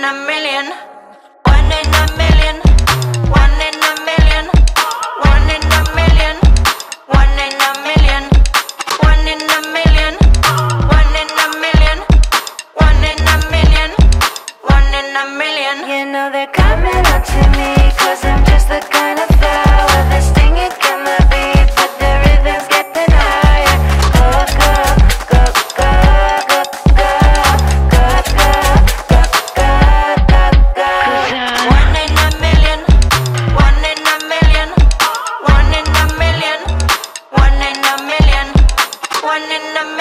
in a million. One in a million. One in a million. One in a million. One in a million. One in a million. One in a million. One in a million. One in a million. You know they're coming up to me. one in a million.